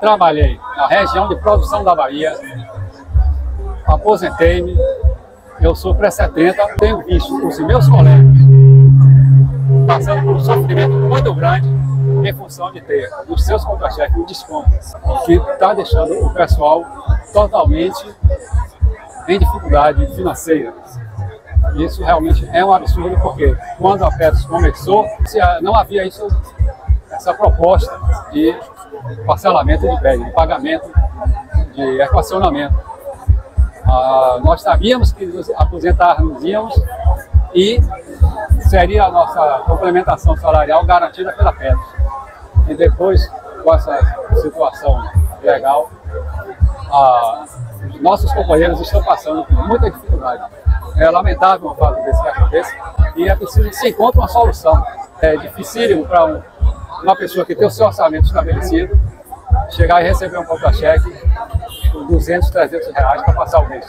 Trabalhei na região de produção da Bahia, aposentei-me, eu sou pré-70, tenho visto os meus colegas passando por um sofrimento muito grande em função de ter os seus contra-chefes um desconto, que está deixando o pessoal totalmente em dificuldade financeira. Isso realmente é um absurdo, porque quando a Petros começou, não havia isso, essa proposta de parcelamento de bens, de pagamento, de equacionamento. Ah, nós sabíamos que nos aposentarmos e seria a nossa complementação salarial garantida pela Petros. E depois, com essa situação legal, ah, nossos companheiros estão passando por muita dificuldade. É lamentável um fato desse que aconteça e é preciso que se encontre uma solução. É dificílimo para um, uma pessoa que tem o seu orçamento estabelecido chegar e receber um contra-cheque por 200, 300 reais para passar o mês.